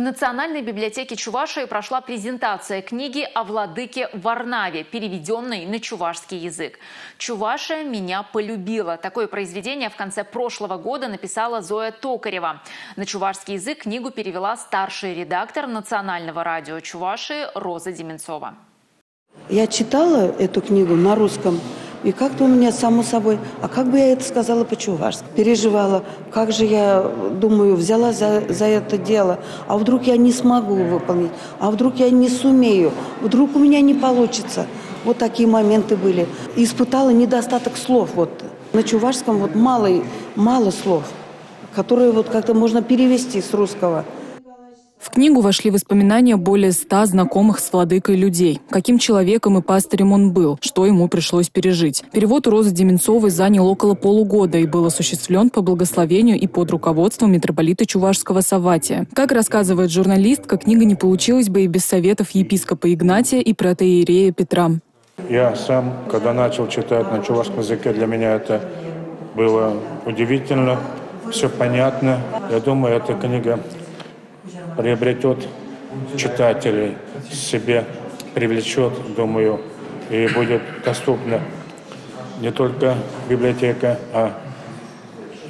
В Национальной библиотеке Чувашии прошла презентация книги о владыке Варнаве, переведенной на чувашский язык. «Чувашия меня полюбила». Такое произведение в конце прошлого года написала Зоя Токарева. На чувашский язык книгу перевела старший редактор Национального радио Чувашии Роза Деменцова. Я читала эту книгу на русском и как-то у меня само собой, а как бы я это сказала по-чувашски? Переживала, как же я, думаю, взяла за, за это дело, а вдруг я не смогу выполнить, а вдруг я не сумею, вдруг у меня не получится. Вот такие моменты были. Испытала недостаток слов. Вот. На чувашском вот мало, мало слов, которые вот как-то можно перевести с русского. Книгу вошли воспоминания более ста знакомых с владыкой людей. Каким человеком и пастырем он был, что ему пришлось пережить. Перевод Розы Деменцовой занял около полугода и был осуществлен по благословению и под руководством митрополита Чувашского Саватия. Как рассказывает журналистка, книга не получилась бы и без советов епископа Игнатия и протеерея Петра. Я сам, когда начал читать на чувашском языке, для меня это было удивительно, все понятно. Я думаю, эта книга приобретет читателей, себе привлечет, думаю, и будет доступна не только библиотека, а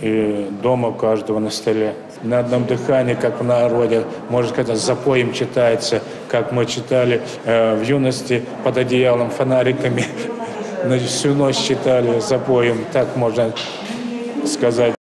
и дома у каждого на столе. На одном дыхании, как в народе, можно сказать, запоем читается, как мы читали э, в юности под одеялом, фонариками, всю ночь читали запоем, так можно сказать.